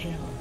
channel.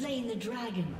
Slain the dragon.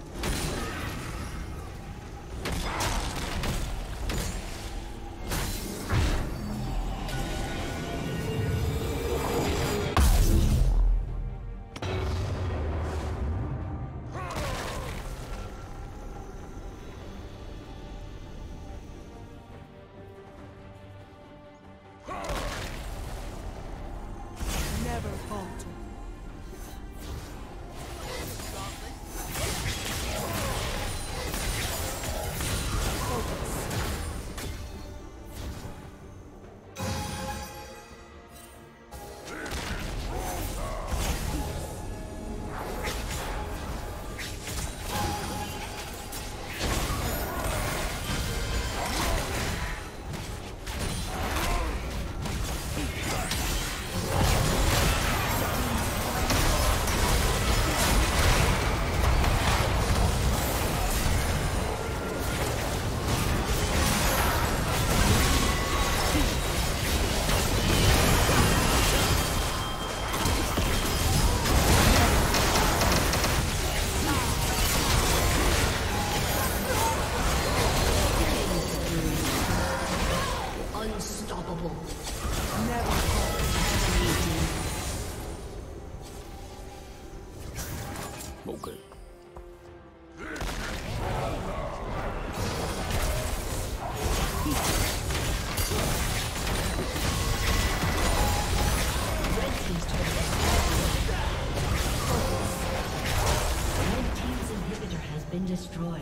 Destroyed.